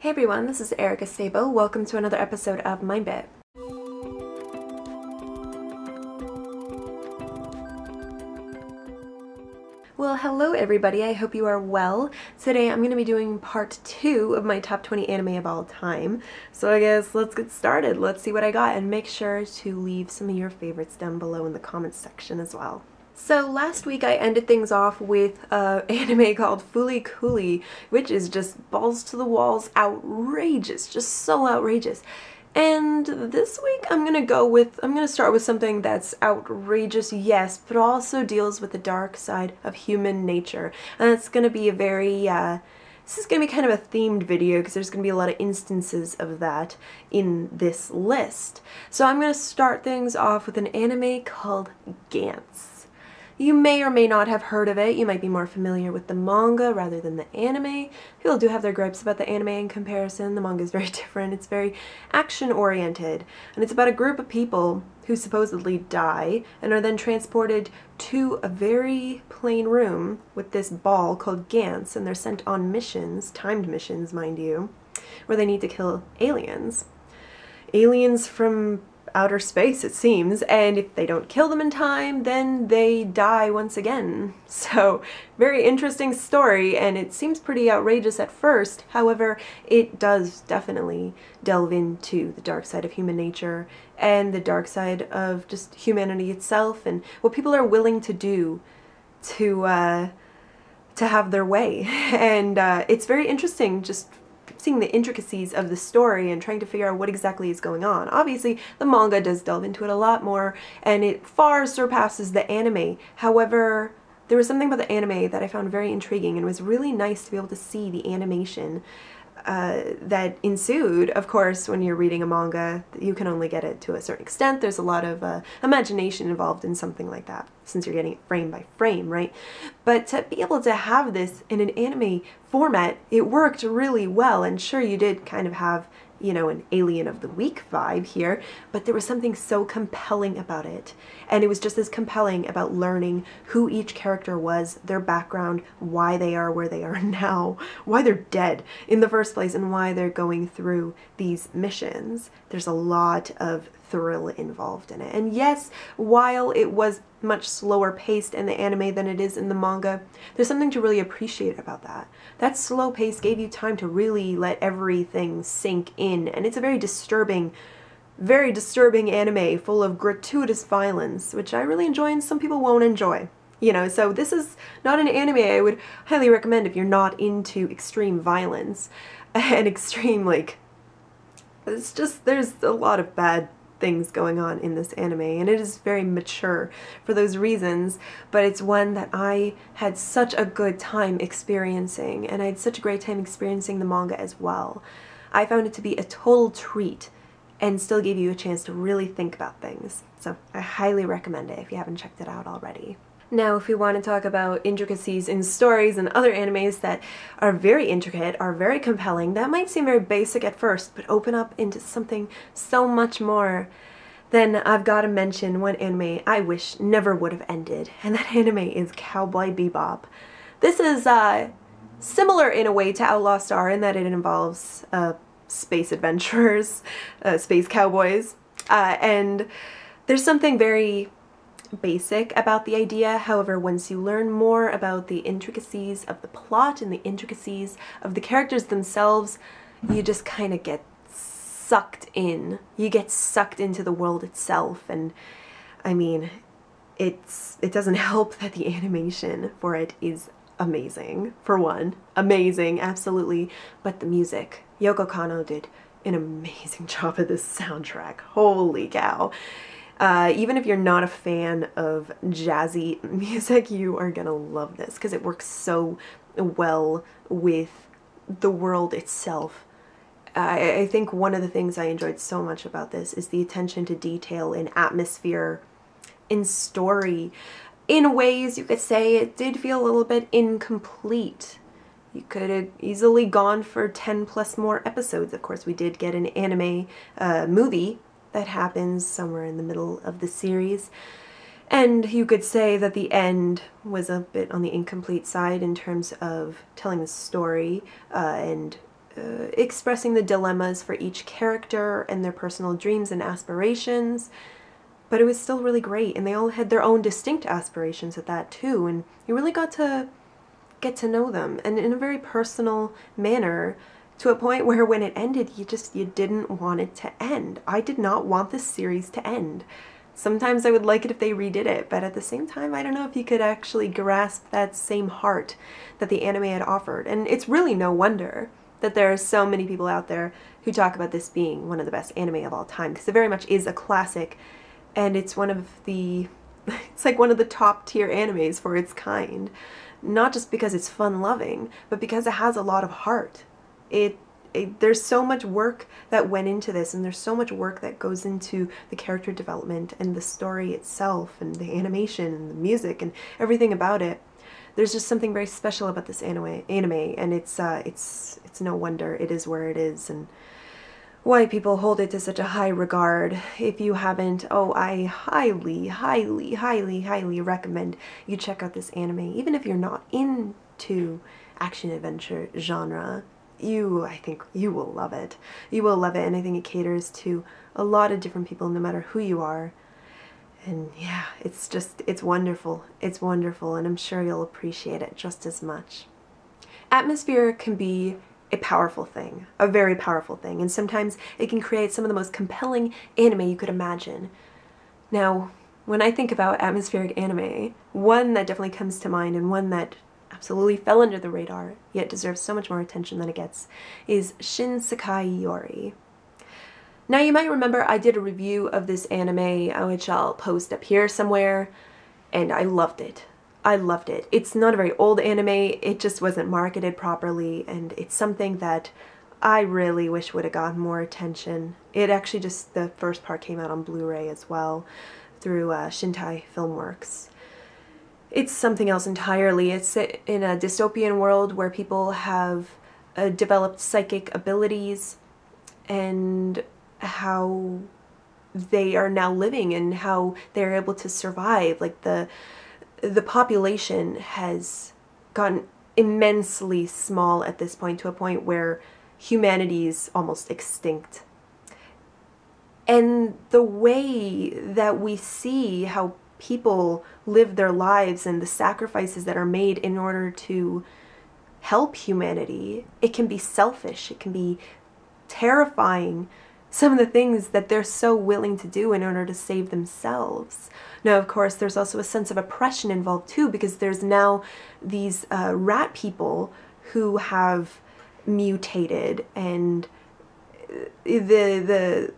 Hey everyone, this is Erika Szabo. Welcome to another episode of Mind Bit. Well, hello everybody. I hope you are well. Today I'm going to be doing part two of my top 20 anime of all time. So I guess let's get started. Let's see what I got and make sure to leave some of your favorites down below in the comments section as well. So last week I ended things off with an anime called Fooly Cooly, which is just balls to the walls outrageous, just so outrageous. And this week I'm gonna go with, I'm gonna start with something that's outrageous, yes, but also deals with the dark side of human nature. And it's gonna be a very, uh, this is to be kind of a themed video because there's to be a lot of instances of that in this list. So I'm to start things off with an anime called Gantz. You may or may not have heard of it. You might be more familiar with the manga rather than the anime. People do have their gripes about the anime in comparison. The manga is very different. It's very action oriented. And it's about a group of people who supposedly die and are then transported to a very plain room with this ball called Gantz and they're sent on missions, timed missions mind you, where they need to kill aliens. Aliens from outer space, it seems, and if they don't kill them in time, then they die once again. So, very interesting story, and it seems pretty outrageous at first. However, it does definitely delve into the dark side of human nature and the dark side of just humanity itself and what people are willing to do to uh, to have their way. And uh, it's very interesting just seeing the intricacies of the story and trying to figure out what exactly is going on. Obviously, the manga does delve into it a lot more, and it far surpasses the anime. However, there was something about the anime that I found very intriguing, and it was really nice to be able to see the animation uh, that ensued, of course, when you're reading a manga, you can only get it to a certain extent. There's a lot of uh, imagination involved in something like that, since you're getting it frame by frame, right? But to be able to have this in an anime format, it worked really well, and sure, you did kind of have you know, an alien of the week vibe here, but there was something so compelling about it. And it was just as compelling about learning who each character was, their background, why they are where they are now, why they're dead in the first place, and why they're going through these missions. There's a lot of thrill involved in it. And yes, while it was much slower paced in the anime than it is in the manga, there's something to really appreciate about that. That slow pace gave you time to really let everything sink in, and it's a very disturbing, very disturbing anime full of gratuitous violence, which I really enjoy and some people won't enjoy. You know, so this is not an anime I would highly recommend if you're not into extreme violence and extreme, like, it's just, there's a lot of bad things going on in this anime and it is very mature for those reasons but it's one that I had such a good time experiencing and I had such a great time experiencing the manga as well. I found it to be a total treat and still gave you a chance to really think about things. So I highly recommend it if you haven't checked it out already. Now, if we want to talk about intricacies in stories and other animes that are very intricate, are very compelling, that might seem very basic at first, but open up into something so much more, then I've got to mention one anime I wish never would have ended, and that anime is Cowboy Bebop. This is uh, similar in a way to Outlaw Star in that it involves uh, space adventurers, uh, space cowboys, uh, and there's something very basic about the idea. However, once you learn more about the intricacies of the plot and the intricacies of the characters themselves, you just kind of get sucked in. You get sucked into the world itself and I mean, it's it doesn't help that the animation for it is amazing, for one. Amazing, absolutely. But the music, Yoko Kanno did an amazing job of this soundtrack. Holy cow. Uh, even if you're not a fan of jazzy music, you are gonna love this because it works so well with the world itself. I, I think one of the things I enjoyed so much about this is the attention to detail in atmosphere, in story. In ways you could say it did feel a little bit incomplete. You could have easily gone for 10 plus more episodes. Of course, we did get an anime uh, movie that happens somewhere in the middle of the series. And you could say that the end was a bit on the incomplete side in terms of telling the story uh, and uh, expressing the dilemmas for each character and their personal dreams and aspirations. But it was still really great, and they all had their own distinct aspirations at that too, and you really got to get to know them, and in a very personal manner, to a point where when it ended, you just you didn't want it to end. I did not want this series to end. Sometimes I would like it if they redid it, but at the same time, I don't know if you could actually grasp that same heart that the anime had offered. And it's really no wonder that there are so many people out there who talk about this being one of the best anime of all time because it very much is a classic and it's one of the it's like one of the top tier animes for its kind not just because it's fun loving but because it has a lot of heart it, it there's so much work that went into this and there's so much work that goes into the character development and the story itself and the animation and the music and everything about it there's just something very special about this anime anime and it's uh, it's it's no wonder it is where it is and why people hold it to such a high regard. If you haven't, oh, I highly, highly, highly, highly recommend you check out this anime. Even if you're not into action adventure genre, you, I think you will love it. You will love it, and I think it caters to a lot of different people no matter who you are and yeah, it's just, it's wonderful. It's wonderful, and I'm sure you'll appreciate it just as much. Atmosphere can be a powerful thing, a very powerful thing, and sometimes it can create some of the most compelling anime you could imagine. Now, when I think about atmospheric anime, one that definitely comes to mind and one that absolutely fell under the radar, yet deserves so much more attention than it gets, is Shin Sekai Yori. Now you might remember I did a review of this anime, uh, which I'll post up here somewhere, and I loved it. I loved it. It's not a very old anime, it just wasn't marketed properly, and it's something that I really wish would have gotten more attention. It actually just, the first part came out on Blu-ray as well, through uh, Sentai Filmworks. It's something else entirely. It's in a dystopian world where people have uh, developed psychic abilities and how they are now living and how they're able to survive. Like the the population has gotten immensely small at this point to a point where humanity is almost extinct. And the way that we see how people live their lives and the sacrifices that are made in order to help humanity, it can be selfish, it can be terrifying some of the things that they're so willing to do in order to save themselves. Now, of course, there's also a sense of oppression involved too, because there's now these uh, rat people who have mutated, and uh, the the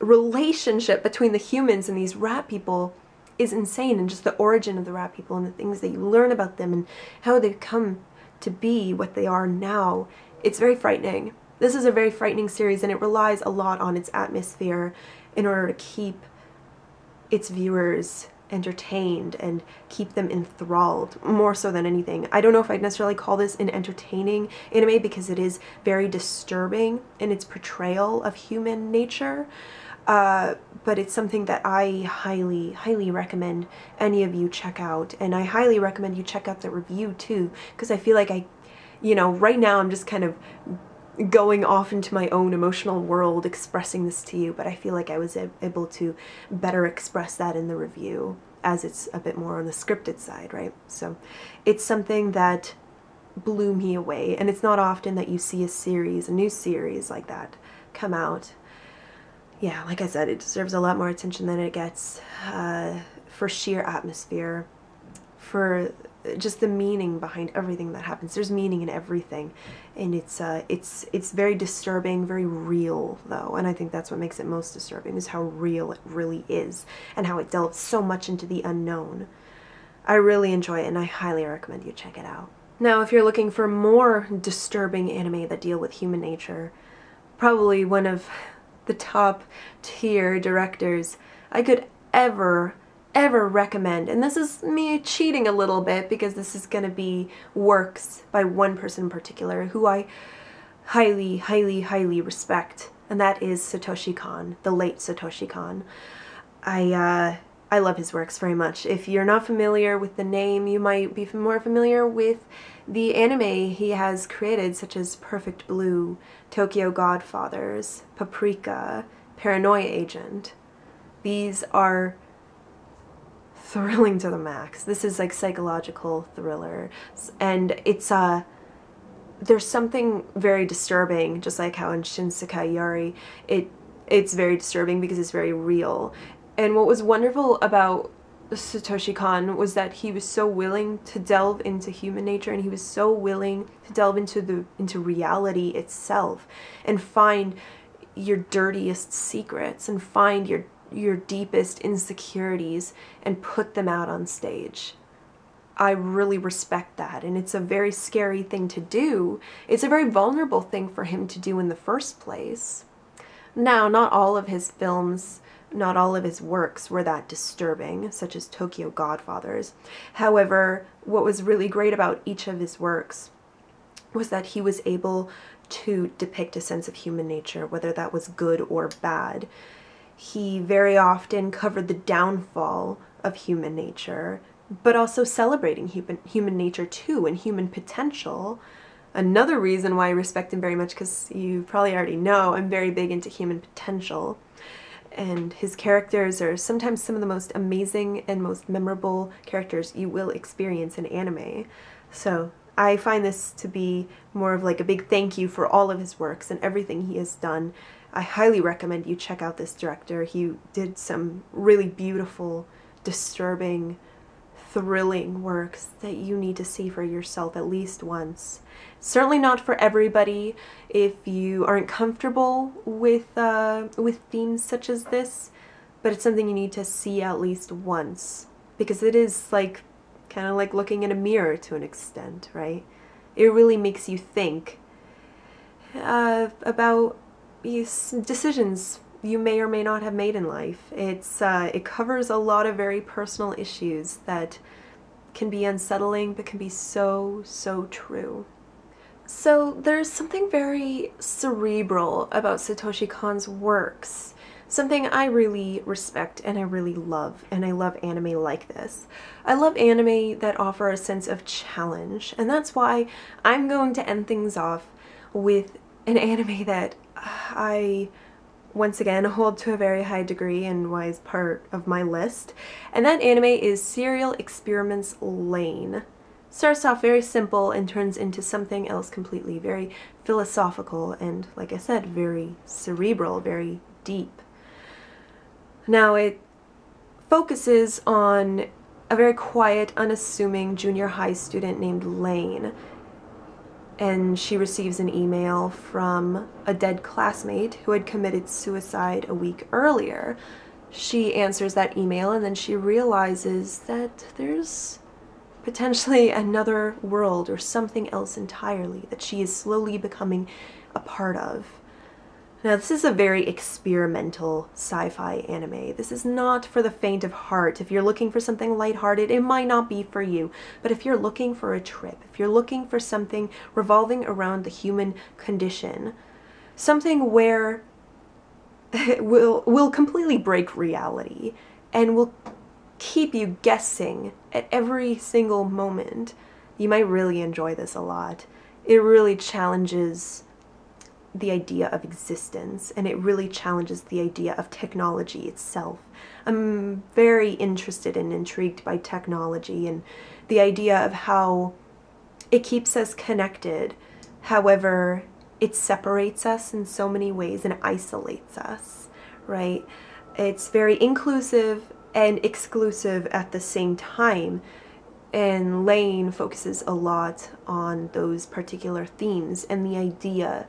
relationship between the humans and these rat people is insane, and just the origin of the rat people and the things that you learn about them and how they've come to be what they are now. It's very frightening. This is a very frightening series and it relies a lot on its atmosphere in order to keep its viewers entertained and keep them enthralled more so than anything. I don't know if I'd necessarily call this an entertaining anime because it is very disturbing in its portrayal of human nature. Uh, but it's something that I highly, highly recommend any of you check out. And I highly recommend you check out the review too, because I feel like I, you know, right now I'm just kind of going off into my own emotional world expressing this to you, but I feel like I was able to better express that in the review as it's a bit more on the scripted side, right? So it's something that blew me away, and it's not often that you see a series, a new series like that, come out. Yeah, like I said, it deserves a lot more attention than it gets uh, for sheer atmosphere, for just the meaning behind everything that happens. There's meaning in everything, and it's uh, it's it's very disturbing, very real though, and I think that's what makes it most disturbing is how real it really is, and how it delves so much into the unknown. I really enjoy it, and I highly recommend you check it out. Now, if you're looking for more disturbing anime that deal with human nature, probably one of the top tier directors I could ever ever recommend, and this is me cheating a little bit because this is going to be works by one person in particular who I highly, highly, highly respect, and that is Satoshi Kon, the late Satoshi Kon. I, uh, I love his works very much. If you're not familiar with the name, you might be more familiar with The anime he has created, such as Perfect Blue, Tokyo Godfathers, Paprika, Paranoia Agent, these are thrilling to the max. This is like psychological thriller, and it's uh there's something very disturbing, just like how in Shinsekai Yori, it it's very disturbing because it's very real. And what was wonderful about Satoshi Kon was that he was so willing to delve into human nature and he was so willing to delve into the into reality itself and find your dirtiest secrets and find your your deepest insecurities and put them out on stage. I really respect that and it's a very scary thing to do. It's a very vulnerable thing for him to do in the first place. Now, not all of his films not all of his works were that disturbing, such as Tokyo Godfathers. However, what was really great about each of his works was that he was able to depict a sense of human nature, whether that was good or bad. He very often covered the downfall of human nature, but also celebrating human, human nature too and human potential. Another reason why I respect him very much, because you probably already know, I'm very big into human potential and his characters are sometimes some of the most amazing and most memorable characters you will experience in anime. So I find this to be more of like a big thank you for all of his works and everything he has done. I highly recommend you check out this director. He did some really beautiful, disturbing, thrilling works that you need to see for yourself at least once. Certainly not for everybody if you aren't comfortable with uh, with themes such as this, but it's something you need to see at least once because it is like kind of like looking in a mirror to an extent, right? It really makes you think uh, about these decisions you may or may not have made in life. It's uh, it covers a lot of very personal issues that can be unsettling but can be so so true. So there's something very cerebral about Satoshi Kon's works. Something I really respect and I really love, and I love anime like this. I love anime that offer a sense of challenge, and that's why I'm going to end things off with an anime that I once again hold to a very high degree and is part of my list. And that anime is Serial Experiments Lain. Starts off very simple and turns into something else completely, very philosophical and, like I said, very cerebral, very deep. Now it focuses on a very quiet, unassuming junior high student named Lain and she receives an email from a dead classmate who had committed suicide a week earlier. She answers that email and then she realizes that there's potentially another world or something else entirely that she is slowly becoming a part of. Now, this is a very experimental sci-fi anime. This is not for the faint of heart. If you're looking for something lighthearted, it might not be for you. But if you're looking for a trip, if you're looking for something revolving around the human condition, something where it will will completely break reality and will keep you guessing at every single moment, you might really enjoy this a lot. It really challenges the idea of existence and it really challenges the idea of technology itself. I'm very interested and intrigued by technology and the idea of how it keeps us connected. However, it separates us in so many ways and isolates us, right? It's very inclusive and exclusive at the same time. And Lain focuses a lot on those particular themes and the idea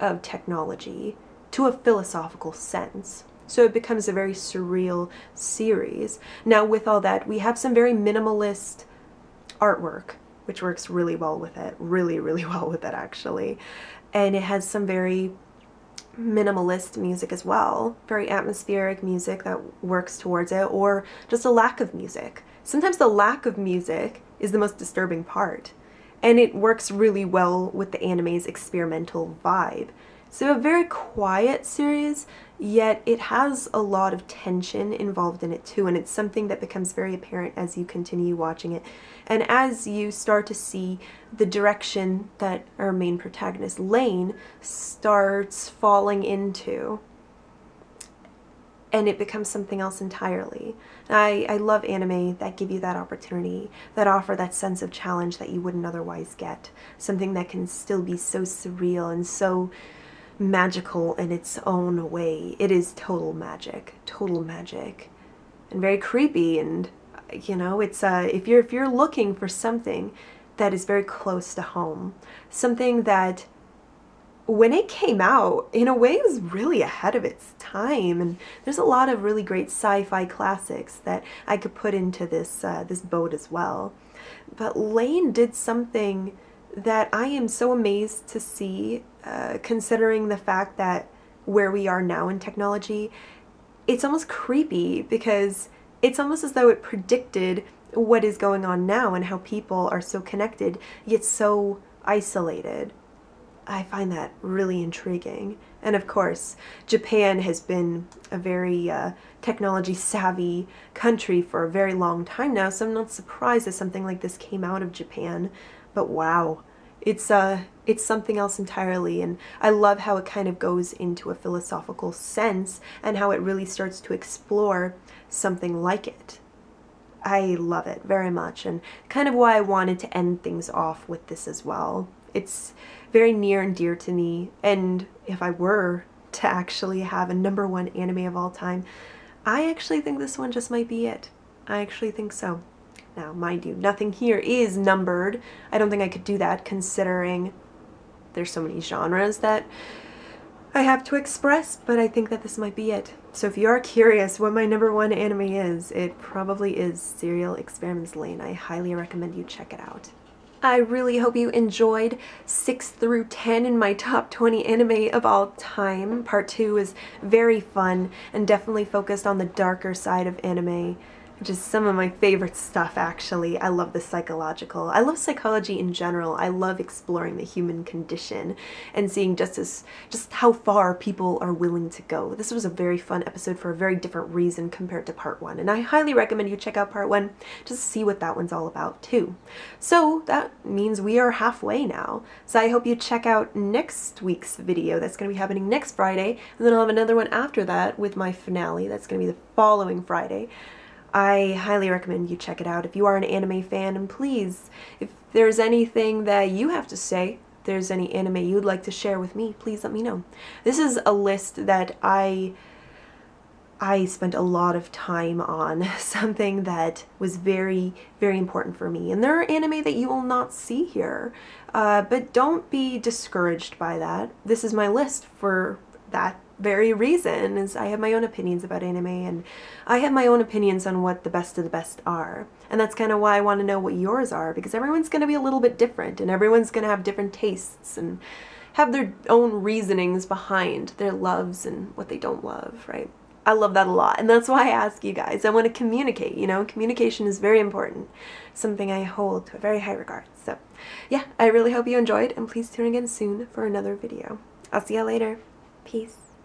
of technology to a philosophical sense. So it becomes a very surreal series. Now, with all that, we have some very minimalist artwork, which works really well with it. Really, really well with it, actually. And it has some very minimalist music as well, very atmospheric music that works towards it, or just a lack of music. Sometimes the lack of music is the most disturbing part and it works really well with the anime's experimental vibe. So a very quiet series, yet it has a lot of tension involved in it too, and it's something that becomes very apparent as you continue watching it. And as you start to see the direction that our main protagonist, Lain, starts falling into, and it becomes something else entirely. I, I love anime that give you that opportunity, that offer that sense of challenge that you wouldn't otherwise get. Something that can still be so surreal and so magical in its own way. It is total magic, total magic, and very creepy. And you know, it's uh, if you're if you're looking for something that is very close to home, something that when it came out, in a way, it was really ahead of its time. And there's a lot of really great sci-fi classics that I could put into this uh, this boat as well. But Lain did something that I am so amazed to see, uh, considering the fact that where we are now in technology, it's almost creepy because it's almost as though it predicted what is going on now and how people are so connected yet so isolated. I find that really intriguing. And of course, Japan has been a very uh, technology savvy country for a very long time now, so I'm not surprised that something like this came out of Japan. But wow, it's uh it's something else entirely and I love how it kind of goes into a philosophical sense and how it really starts to explore something like it. I love it very much and kind of why I wanted to end things off with this as well. It's very near and dear to me and if I were to actually have a number one anime of all time, I actually think this one just might be it. I actually think so. Now, mind you, nothing here is numbered. I don't think I could do that considering there's so many genres that I have to express, but I think that this might be it. So if you are curious what my number one anime is, it probably is Serial Experiments Lain. I highly recommend you check it out. I really hope you enjoyed 6 through 10 in my top 20 anime of all time. Part 2 is very fun and definitely focused on the darker side of anime which is some of my favorite stuff actually. I love the psychological. I love psychology in general. I love exploring the human condition and seeing just as just how far people are willing to go. This was a very fun episode for a very different reason compared to part one. And I highly recommend you check out part one just to see what that one's all about too. So that means we are halfway now. So I hope you check out next week's video. That's going to be happening next Friday. And then I'll have another one after that with my finale. That's going to be the following Friday. I highly recommend you check it out. If you are an anime fan, and please, if there's anything that you have to say, if there's any anime you'd like to share with me, please let me know. This is a list that I I spent a lot of time on, something that was very, very important for me. And there are anime that you will not see here, uh, but don't be discouraged by that. This is my list for that very reason is I have my own opinions about anime and I have my own opinions on what the best of the best are. And that's kind of why I want to know what yours are because everyone's going to be a little bit different and everyone's going to have different tastes and have their own reasonings behind their loves and what they don't love, right? I love that a lot and that's why I ask you guys. I want to communicate, you know, communication is very important, something I hold to a very high regard. So yeah, I really hope you enjoyed and please tune again soon for another video. I'll see you later. Peace.